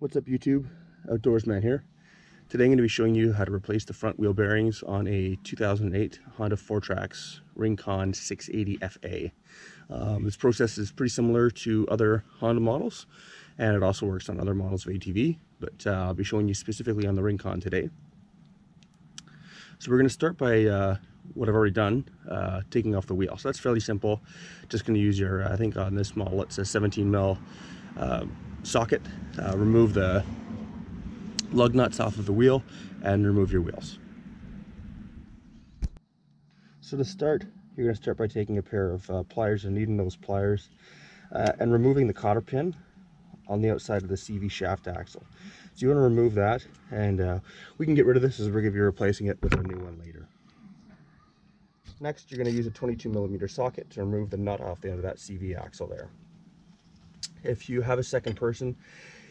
What's up YouTube? Outdoorsman here. Today I'm going to be showing you how to replace the front wheel bearings on a 2008 Honda 4Trax Rincon 680 FA. Um, this process is pretty similar to other Honda models and it also works on other models of ATV, but uh, I'll be showing you specifically on the Rincon today. So we're going to start by uh, what I've already done, uh, taking off the wheel. So that's fairly simple. Just going to use your, I think on this model it's a 17 mil socket, uh, remove the lug nuts off of the wheel and remove your wheels. So to start, you're going to start by taking a pair of uh, pliers and needing those pliers uh, and removing the cotter pin on the outside of the CV shaft axle. So you want to remove that and uh, we can get rid of this as we're going to be replacing it with a new one later. Next, you're going to use a 22 millimeter socket to remove the nut off the end of that CV axle there. If you have a second person,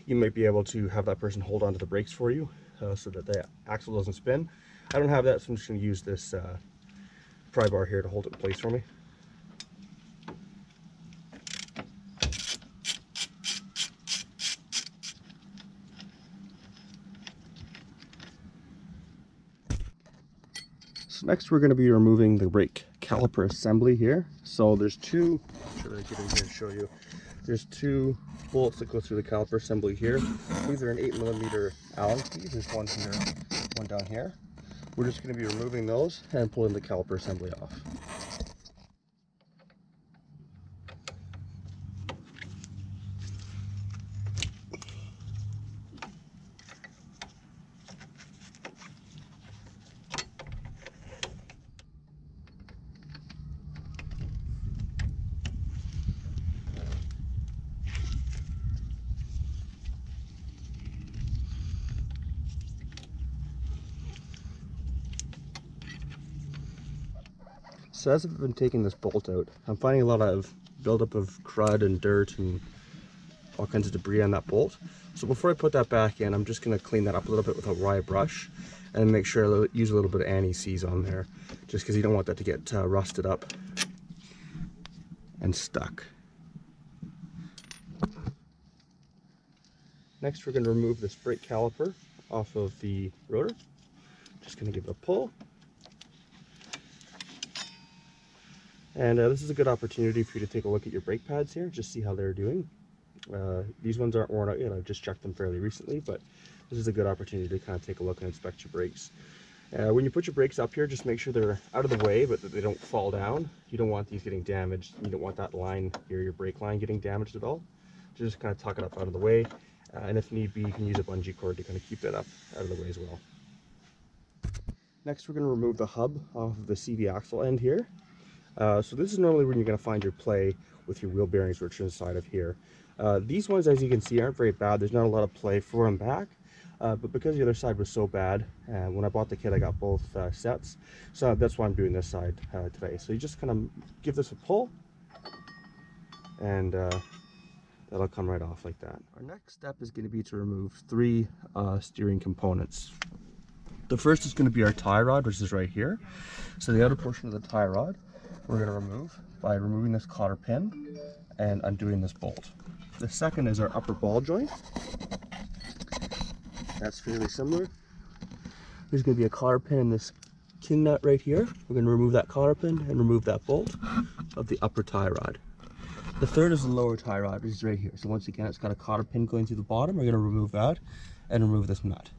you might be able to have that person hold onto the brakes for you uh, so that the axle doesn't spin. I don't have that, so I'm just going to use this uh, pry bar here to hold it in place for me. So next we're going to be removing the brake caliper assembly here. So there's two, should I get in here and show you? There's two bolts that go through the caliper assembly here. These are an 8 millimeter Allen key. There's one here, one down here. We're just going to be removing those and pulling the caliper assembly off. So as I've been taking this bolt out, I'm finding a lot of buildup of crud and dirt and all kinds of debris on that bolt. So before I put that back in, I'm just going to clean that up a little bit with a wire brush and make sure I use a little bit of anti-seize on there, just because you don't want that to get uh, rusted up and stuck. Next, we're going to remove this brake caliper off of the rotor. Just going to give it a pull And uh, this is a good opportunity for you to take a look at your brake pads here, just see how they're doing. Uh, these ones aren't worn out yet, I've just checked them fairly recently, but this is a good opportunity to kind of take a look and inspect your brakes. Uh, when you put your brakes up here, just make sure they're out of the way, but that they don't fall down. You don't want these getting damaged. You don't want that line here, your brake line, getting damaged at all. Just kind of tuck it up out of the way. Uh, and if need be, you can use a bungee cord to kind of keep that up out of the way as well. Next, we're going to remove the hub off of the CV axle end here. Uh, so this is normally when you're going to find your play with your wheel bearings which are inside of here. Uh, these ones as you can see aren't very bad. There's not a lot of play for them back. Uh, but because the other side was so bad, uh, when I bought the kit I got both uh, sets. So that's why I'm doing this side today. So you just kind of give this a pull and that'll come right off like that. Our next step is going to be to remove three steering components. The first is going to be our tie rod, which is right here. So the outer portion of the tie rod we're going to remove by removing this cotter pin and undoing this bolt. The second is our upper ball joint. That's fairly similar. There's going to be a cotter pin in this king nut right here. We're going to remove that cotter pin and remove that bolt of the upper tie rod. The third is the lower tie rod, which is right here. So once again, it's got a cotter pin going through the bottom. We're going to remove that and remove this nut.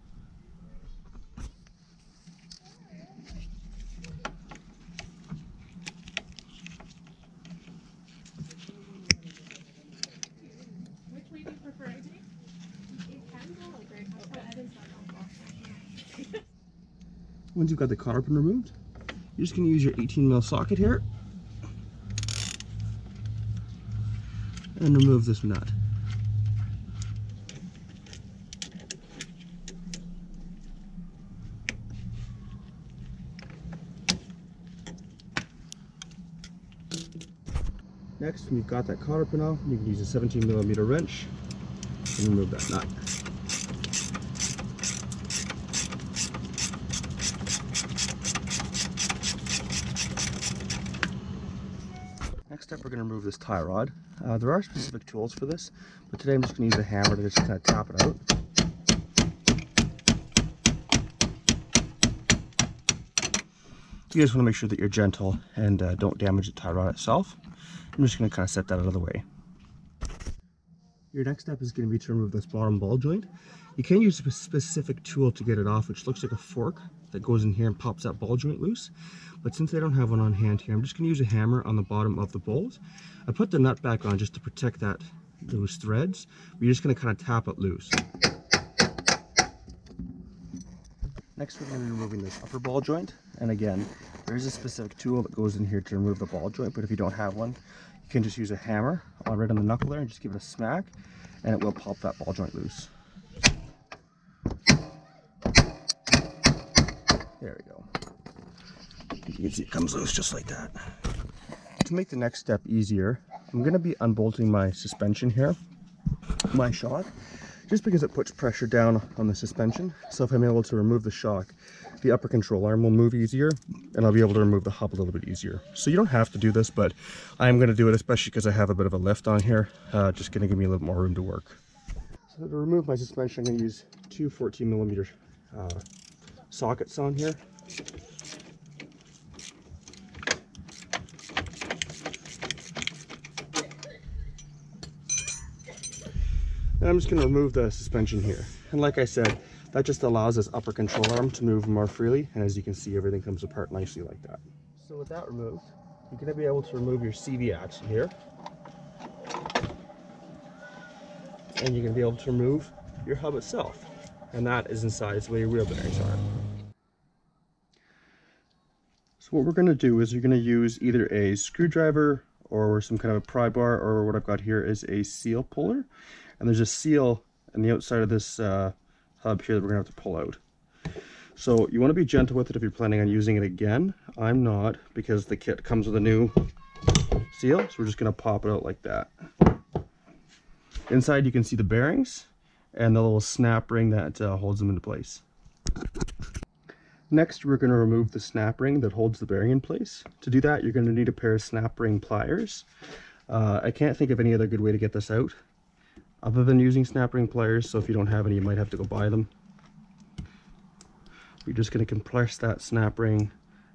Once you've got the cotter pin removed, you're just going to use your 18 mil socket here and remove this nut. Next, when you've got that cotter pin off, you can use a 17 millimeter wrench and remove that nut. step, we're going to remove this tie rod. Uh, there are specific tools for this, but today I'm just going to use a hammer to just kind of tap it out. You just want to make sure that you're gentle and uh, don't damage the tie rod itself. I'm just going to kind of set that out of the way. Your next step is going to be to remove this bottom ball joint. You can use a specific tool to get it off, which looks like a fork that goes in here and pops that ball joint loose. But since I don't have one on hand here, I'm just going to use a hammer on the bottom of the bowls. I put the nut back on just to protect that those threads. You're just going to kind of tap it loose. Next we're going to be removing this upper ball joint. And again, there's a specific tool that goes in here to remove the ball joint, but if you don't have one, you can just use a hammer right on the knuckle there and just give it a smack, and it will pop that ball joint loose. There we go. You can see it comes loose just like that. To make the next step easier, I'm going to be unbolting my suspension here, my shock, just because it puts pressure down on the suspension. So if I'm able to remove the shock, the upper control arm will move easier and I'll be able to remove the hub a little bit easier. So you don't have to do this, but I'm going to do it especially because I have a bit of a lift on here. Uh, just going to give me a little more room to work. So to remove my suspension, I'm going to use two 14 millimeter uh, sockets on here. And I'm just going to remove the suspension here. And like I said, that just allows this upper control arm to move more freely. And as you can see, everything comes apart nicely like that. So with that removed, you're going to be able to remove your CV axle here. And you're going to be able to remove your hub itself. And that is inside where your wheel bearings are. So what we're going to do is you're going to use either a screwdriver or some kind of a pry bar or what I've got here is a seal puller and there's a seal on the outside of this uh, hub here that we're gonna have to pull out. So you want to be gentle with it if you're planning on using it again. I'm not because the kit comes with a new seal, so we're just gonna pop it out like that. Inside you can see the bearings and the little snap ring that uh, holds them into place. Next, we're going to remove the snap ring that holds the bearing in place. To do that, you're going to need a pair of snap ring pliers. Uh, I can't think of any other good way to get this out other than using snap ring pliers so if you don't have any you might have to go buy them we're just going to compress that snap ring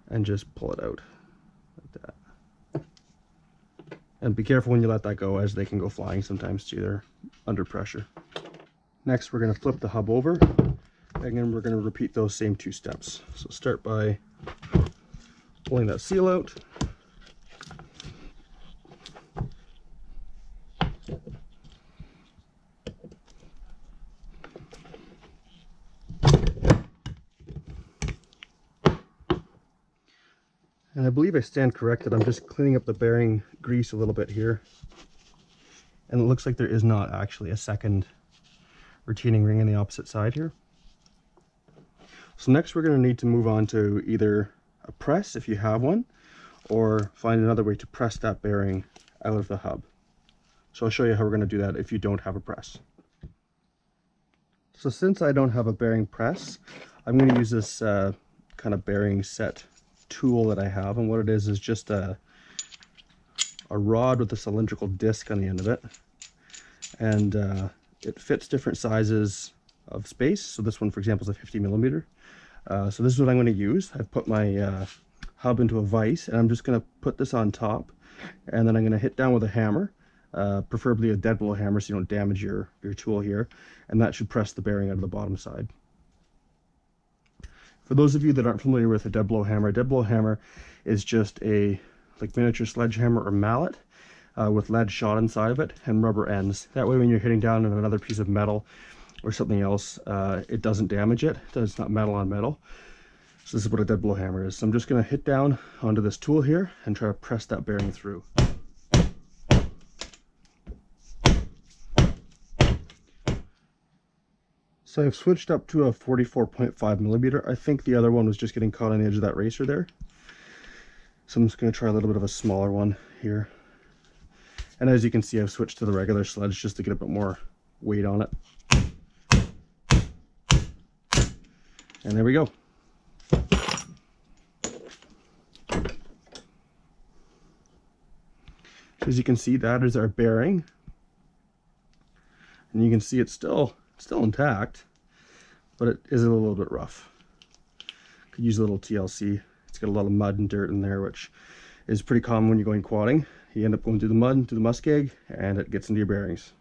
and just pull it out like that and be careful when you let that go as they can go flying sometimes too they're under pressure next we're going to flip the hub over then we're going to repeat those same two steps so start by pulling that seal out And I believe I stand corrected. I'm just cleaning up the bearing grease a little bit here. And it looks like there is not actually a second retaining ring on the opposite side here. So next we're going to need to move on to either a press if you have one or find another way to press that bearing out of the hub. So I'll show you how we're going to do that if you don't have a press. So since I don't have a bearing press, I'm going to use this uh, kind of bearing set tool that I have and what it is is just a a rod with a cylindrical disc on the end of it and uh, it fits different sizes of space. So this one for example is a 50 millimeter. Uh, so this is what I'm going to use. I've put my uh, hub into a vise and I'm just going to put this on top and then I'm going to hit down with a hammer uh, preferably a dead blow hammer so you don't damage your your tool here and that should press the bearing out of the bottom side. For those of you that aren't familiar with a dead blow hammer, a dead blow hammer is just a like miniature sledgehammer or mallet uh, with lead shot inside of it and rubber ends. That way when you're hitting down on another piece of metal or something else, uh, it doesn't damage it. It's not metal on metal. So this is what a dead blow hammer is. So I'm just going to hit down onto this tool here and try to press that bearing through. So I've switched up to a 44.5 millimeter. I think the other one was just getting caught on the edge of that racer there. So I'm just going to try a little bit of a smaller one here. And as you can see, I've switched to the regular sledge just to get a bit more weight on it. And there we go. As you can see, that is our bearing. And you can see it's still still intact, but it is a little bit rough. Could use a little TLC. It's got a lot of mud and dirt in there, which is pretty common when you're going quadding. You end up going through the mud, through the muskeg, and it gets into your bearings.